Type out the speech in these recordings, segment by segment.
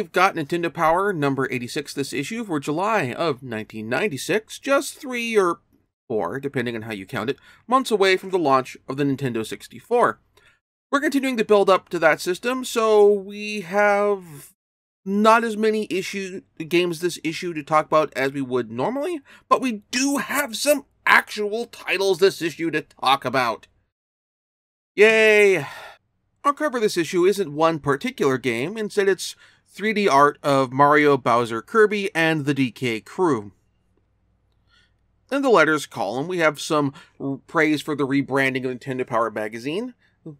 We've got Nintendo Power number 86 this issue for July of 1996, just three or four, depending on how you count it, months away from the launch of the Nintendo 64. We're continuing to build up to that system, so we have not as many issue games this issue to talk about as we would normally, but we do have some actual titles this issue to talk about. Yay! Our cover this issue isn't one particular game, instead it's 3D art of Mario, Bowser, Kirby, and the DK crew. In the letters column, we have some praise for the rebranding of Nintendo Power Magazine,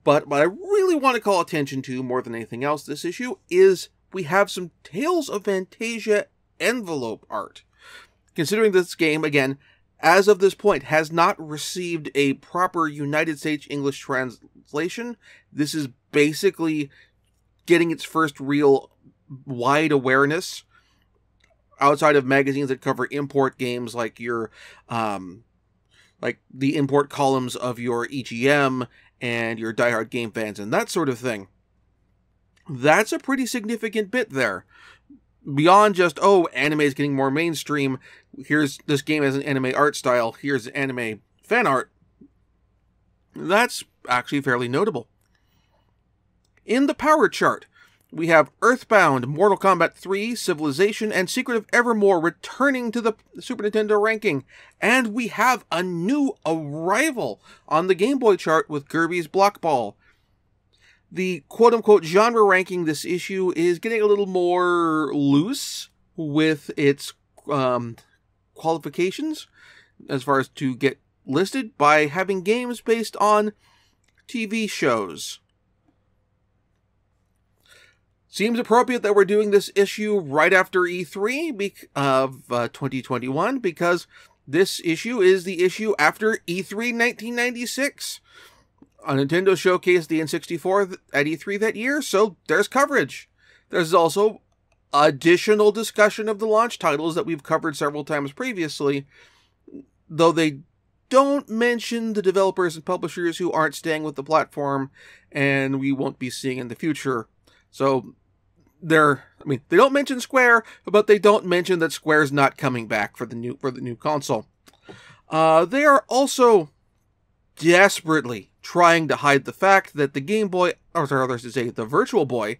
but what I really want to call attention to more than anything else this issue is we have some Tales of Phantasia envelope art. Considering this game, again, as of this point, has not received a proper United States English translation, this is basically getting its first real wide awareness outside of magazines that cover import games like your um like the import columns of your EGM and your diehard game fans and that sort of thing. That's a pretty significant bit there. Beyond just, oh, anime is getting more mainstream, here's this game as an anime art style, here's anime fan art. That's actually fairly notable. In the power chart, we have Earthbound, Mortal Kombat 3, Civilization, and Secret of Evermore returning to the Super Nintendo ranking. And we have a new arrival on the Game Boy chart with Kirby's Block Ball. The quote unquote genre ranking this issue is getting a little more loose with its um, qualifications as far as to get listed by having games based on TV shows. Seems appropriate that we're doing this issue right after E3 of uh, 2021 because this issue is the issue after E3 1996. A Nintendo showcased the N64 at E3 that year, so there's coverage. There's also additional discussion of the launch titles that we've covered several times previously, though they don't mention the developers and publishers who aren't staying with the platform and we won't be seeing in the future. So they're I mean, they don't mention Square, but they don't mention that Square's not coming back for the new for the new console. Uh, they are also desperately trying to hide the fact that the Game Boy, or rather to say, the Virtual Boy,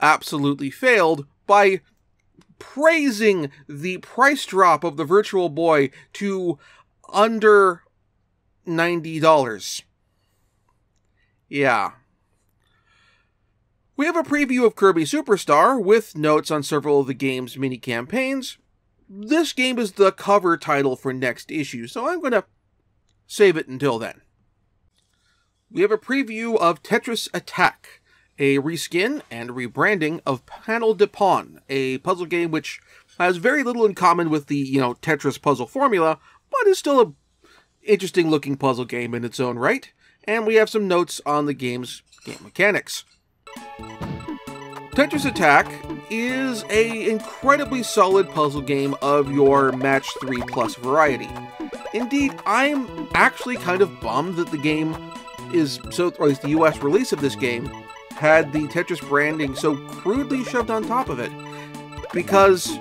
absolutely failed by praising the price drop of the Virtual Boy to under $90. Yeah. We have a preview of Kirby Superstar with notes on several of the game's mini campaigns. This game is the cover title for next issue, so I'm going to save it until then. We have a preview of Tetris Attack, a reskin and rebranding of Panel de Pon, a puzzle game which has very little in common with the, you know, Tetris puzzle formula, but is still a interesting looking puzzle game in its own right. And we have some notes on the game's game mechanics. Tetris Attack is a incredibly solid puzzle game of your match 3 plus variety. Indeed, I'm actually kind of bummed that the game is so, or at least the US release of this game had the Tetris branding so crudely shoved on top of it, because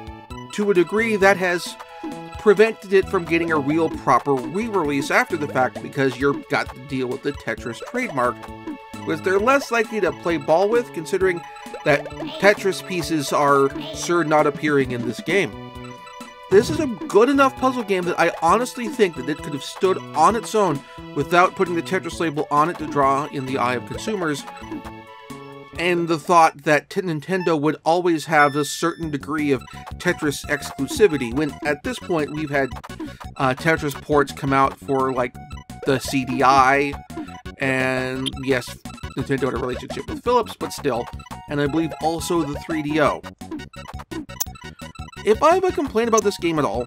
to a degree that has prevented it from getting a real proper re-release after the fact because you've got to deal with the Tetris trademark, which they're less likely to play ball with considering that Tetris pieces are sure not appearing in this game. This is a good enough puzzle game that I honestly think that it could have stood on its own without putting the Tetris label on it to draw in the eye of consumers, and the thought that Nintendo would always have a certain degree of Tetris exclusivity, when at this point we've had uh, Tetris ports come out for like the CDI, and yes, Nintendo had a relationship with Philips, but still, and I believe also the 3DO. If I have a complaint about this game at all,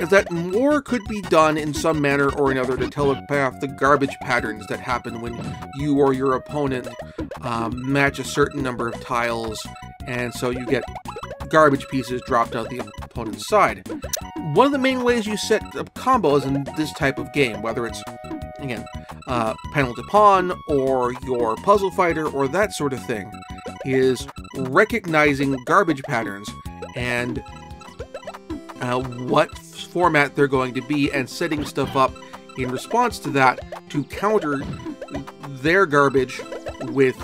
is that more could be done in some manner or another to telegraph the garbage patterns that happen when you or your opponent um, match a certain number of tiles, and so you get garbage pieces dropped out the opponent's side. One of the main ways you set up combos in this type of game, whether it's, again, uh, Panel de Pon, or your puzzle fighter, or that sort of thing, is recognizing garbage patterns and uh, what format they're going to be and setting stuff up in response to that to counter their garbage with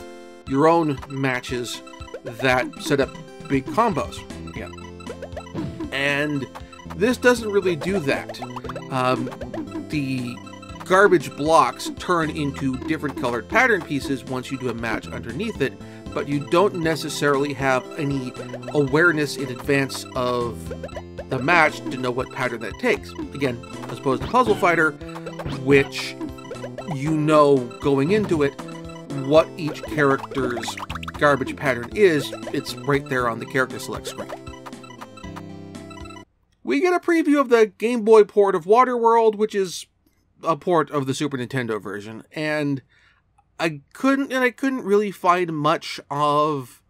your own matches that set up big combos. Yeah. And this doesn't really do that. Um, the garbage blocks turn into different colored pattern pieces once you do a match underneath it, but you don't necessarily have any awareness in advance of the match to know what pattern that takes. Again, as opposed to Puzzle Fighter, which you know going into it what each character's garbage pattern is, it's right there on the character select screen. We get a preview of the Game Boy port of Waterworld, which is a port of the Super Nintendo version, and I couldn't and I couldn't really find much of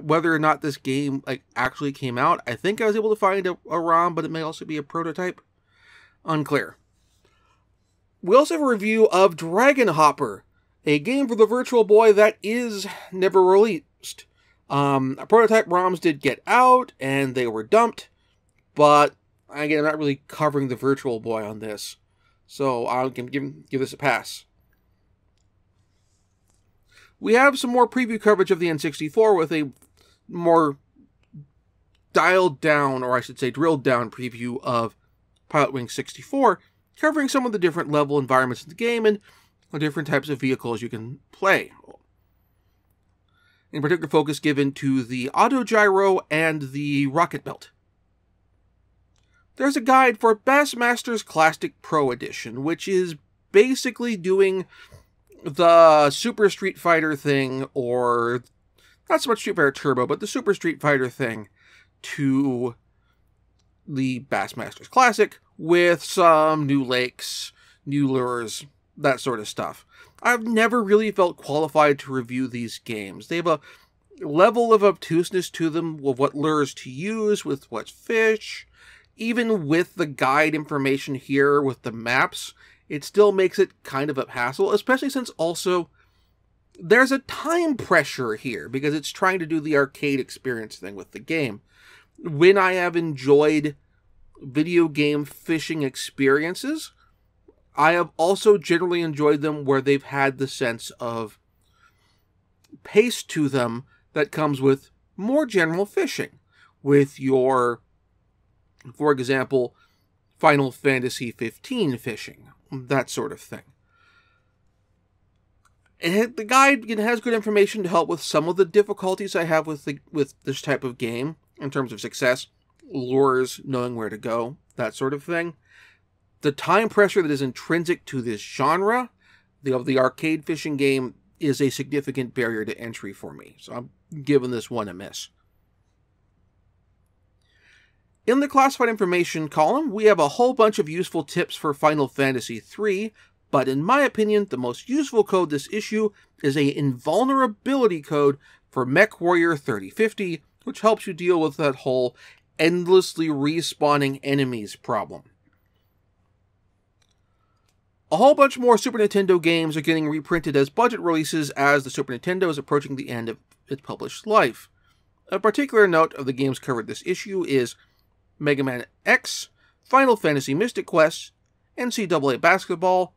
whether or not this game like actually came out. I think I was able to find a, a ROM, but it may also be a prototype. Unclear. We also have a review of Dragon Hopper, a game for the Virtual Boy that is never released. Um, prototype ROMs did get out and they were dumped, but again, I'm not really covering the Virtual Boy on this, so I'll give, give, give this a pass. We have some more preview coverage of the N64 with a more dialed down, or I should say drilled down preview of Pilot Wing 64, covering some of the different level environments in the game and the different types of vehicles you can play. In particular, focus given to the Autogyro and the Rocket Belt. There's a guide for Bassmasters Classic Pro Edition, which is basically doing the Super Street Fighter thing, or not so much Street Fighter Turbo, but the Super Street Fighter thing to the Bassmasters Classic with some new lakes, new lures, that sort of stuff. I've never really felt qualified to review these games. They have a level of obtuseness to them of what lures to use, with what fish. Even with the guide information here with the maps, it still makes it kind of a hassle, especially since also there's a time pressure here because it's trying to do the arcade experience thing with the game. When I have enjoyed video game fishing experiences, I have also generally enjoyed them where they've had the sense of pace to them that comes with more general fishing. With your, for example, Final Fantasy 15 fishing, that sort of thing. The guide has good information to help with some of the difficulties I have with the, with this type of game in terms of success, lures, knowing where to go, that sort of thing the time pressure that is intrinsic to this genre, the of the arcade fishing game, is a significant barrier to entry for me. So I'm giving this one a miss. In the classified information column, we have a whole bunch of useful tips for Final Fantasy III, but in my opinion, the most useful code this issue is a invulnerability code for Mech Warrior 3050, which helps you deal with that whole endlessly respawning enemies problem. A whole bunch more Super Nintendo games are getting reprinted as budget releases as the Super Nintendo is approaching the end of its published life. A particular note of the games covered this issue is Mega Man X, Final Fantasy Mystic Quest, NCAA Basketball,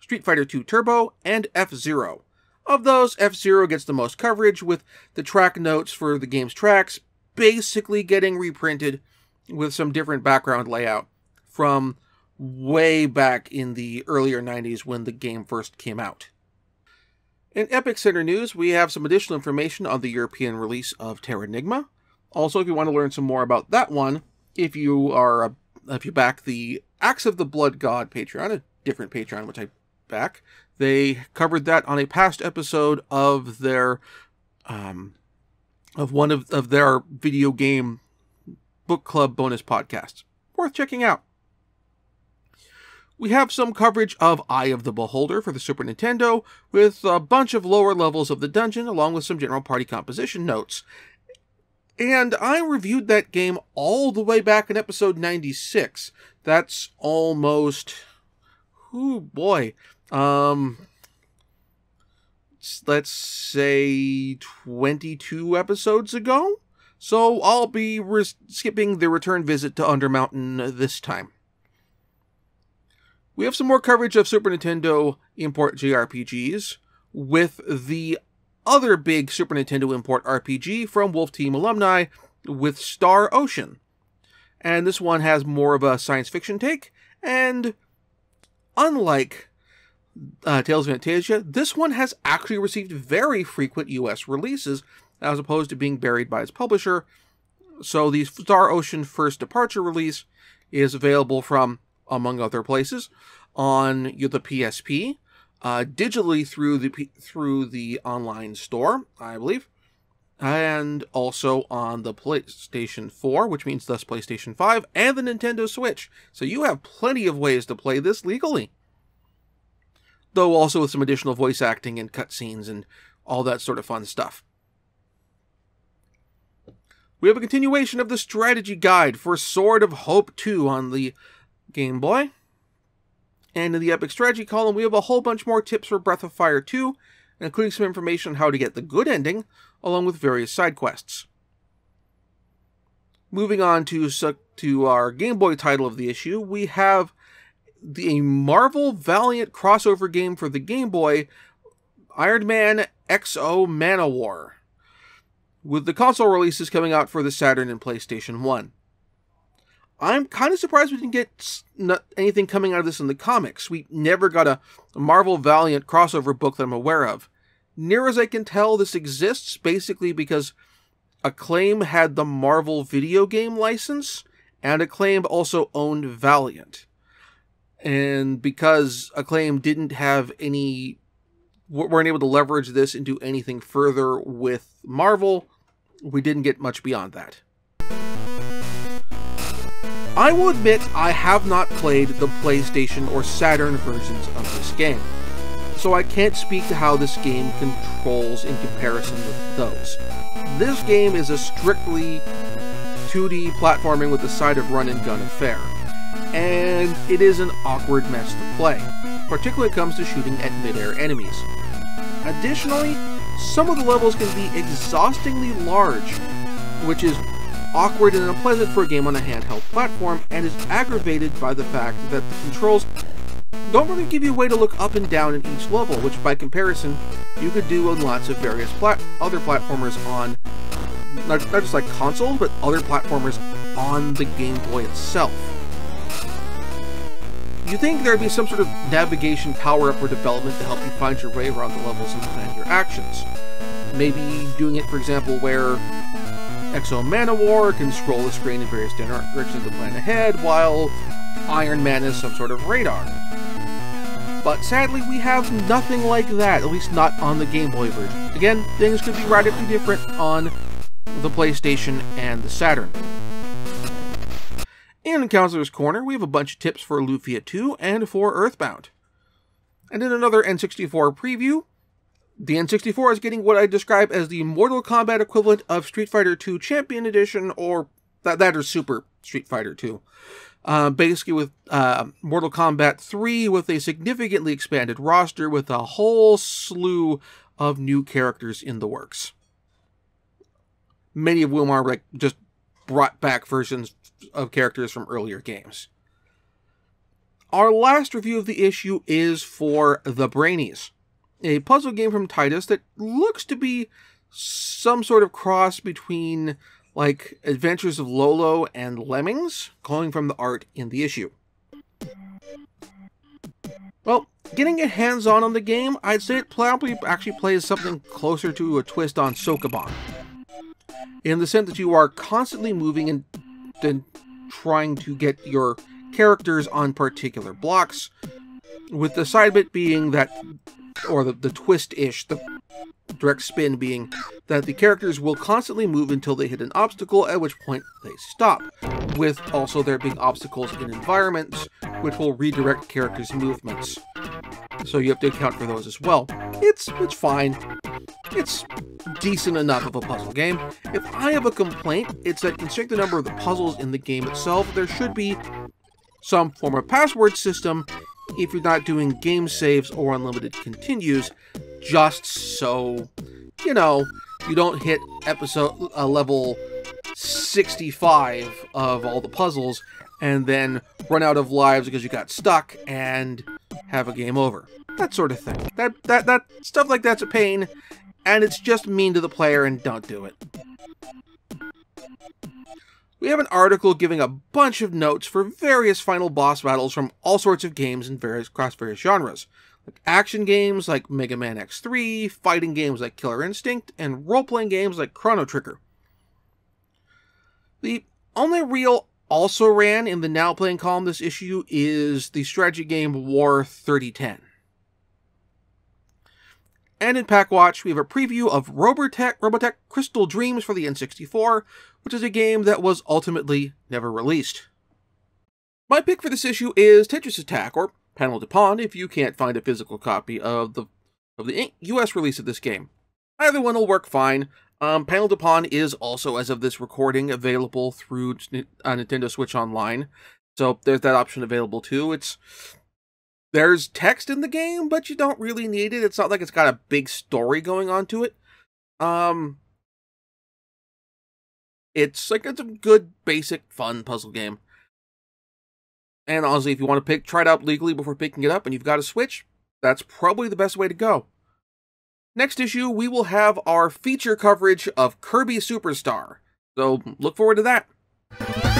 Street Fighter II Turbo, and F-Zero. Of those, F-Zero gets the most coverage, with the track notes for the game's tracks basically getting reprinted with some different background layout from way back in the earlier 90s when the game first came out. In Epic Center news, we have some additional information on the European release of Terranigma. Also, if you want to learn some more about that one, if you are a, if you back the Axe of the Blood God Patreon, a different Patreon which I back, they covered that on a past episode of their um, of one of, of their video game book club bonus podcasts. Worth checking out. We have some coverage of Eye of the Beholder for the Super Nintendo, with a bunch of lower levels of the dungeon, along with some general party composition notes. And I reviewed that game all the way back in episode 96. That's almost. Oh boy. Um. let's say 22 episodes ago. So I'll be skipping the return visit to Undermountain this time. We have some more coverage of Super Nintendo import JRPGs with the other big Super Nintendo import RPG from Wolf Team alumni with Star Ocean. And this one has more of a science fiction take, and unlike uh, Tales of Phantasia, this one has actually received very frequent US releases as opposed to being buried by its publisher. So the Star Ocean First Departure release is available from, among other places, on the PSP, uh, digitally through the through the online store, I believe, and also on the PlayStation 4, which means thus PlayStation 5, and the Nintendo Switch. So you have plenty of ways to play this legally. Though also with some additional voice acting and cutscenes and all that sort of fun stuff. We have a continuation of the strategy guide for Sword of Hope 2 on the Game Boy. And in the Epic Strategy column, we have a whole bunch more tips for Breath of Fire 2, including some information on how to get the good ending, along with various side quests. Moving on to, to our Game Boy title of the issue, we have the Marvel Valiant crossover game for the Game Boy, Iron Man XO Manowar, with the console releases coming out for the Saturn and PlayStation 1. I'm kind of surprised we didn't get anything coming out of this in the comics. We never got a Marvel Valiant crossover book that I'm aware of. Near as I can tell, this exists basically because Acclaim had the Marvel video game license, and Acclaim also owned Valiant. And because Acclaim didn't have any, weren't able to leverage this into anything further with Marvel, we didn't get much beyond that. I will admit I have not played the PlayStation or Saturn versions of this game, so I can't speak to how this game controls in comparison with those. This game is a strictly 2D platforming with a side of run and gun affair, and it is an awkward mess to play, particularly when it comes to shooting at mid-air enemies. Additionally, some of the levels can be exhaustingly large, which is awkward and unpleasant for a game on a handheld platform, and is aggravated by the fact that the controls don't really give you a way to look up and down in each level, which by comparison, you could do on lots of various plat other platformers on, not, not just like consoles, but other platformers on the Game Boy itself. You think there'd be some sort of navigation power-up or development to help you find your way around the levels and plan your actions. Maybe doing it, for example, where XO Manowar can scroll the screen in various directions to plan ahead, while Iron Man is some sort of radar. But sadly, we have nothing like that, at least not on the Game Boy version. Again, things could be radically different on the PlayStation and the Saturn. In Counselor's Corner, we have a bunch of tips for Lufia 2 and for Earthbound. And in another N64 preview, the N64 is getting what I describe as the Mortal Kombat equivalent of Street Fighter II Champion Edition, or that, or Super Street Fighter II. Uh, basically, with uh, Mortal Kombat 3, with a significantly expanded roster, with a whole slew of new characters in the works. Many of whom are like just brought back versions of characters from earlier games. Our last review of the issue is for the Brainies a puzzle game from Titus that looks to be some sort of cross between like Adventures of Lolo and Lemmings, calling from the art in the issue. Well, getting a hands on on the game, I'd say it probably actually plays something closer to a twist on Sokoban. In the sense that you are constantly moving and then trying to get your characters on particular blocks, with the side bit being that or the, the twist-ish, the direct spin being that the characters will constantly move until they hit an obstacle, at which point they stop, with also there being obstacles in environments, which will redirect characters' movements. So you have to account for those as well. It's it's fine. It's decent enough of a puzzle game. If I have a complaint, it's that considering the number of the puzzles in the game itself, there should be some form of password system if you're not doing game saves or unlimited continues, just so, you know, you don't hit episode uh, level 65 of all the puzzles and then run out of lives because you got stuck and have a game over. That sort of thing. That that that stuff like that's a pain and it's just mean to the player and don't do it. We have an article giving a bunch of notes for various final boss battles from all sorts of games and various across various genres. Like action games like Mega Man X3, fighting games like Killer Instinct, and role-playing games like Chrono Trigger. The only real also ran in the now playing column this issue is the strategy game War 3010. And in Pak Watch, we have a preview of Robotech, Robotech Crystal Dreams for the N64, which is a game that was ultimately never released. My pick for this issue is Tetris Attack, or Panel de Pon, if you can't find a physical copy of the of the US release of this game. Either one will work fine. Um, Panel de Pon is also, as of this recording, available through uh, Nintendo Switch Online, so there's that option available too. It's there's text in the game, but you don't really need it. It's not like it's got a big story going on to it. Um, it's like it's a good, basic, fun puzzle game. And honestly, if you want to pick, try it out legally before picking it up, and you've got a Switch, that's probably the best way to go. Next issue, we will have our feature coverage of Kirby Superstar. So look forward to that.